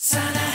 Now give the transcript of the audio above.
Sana.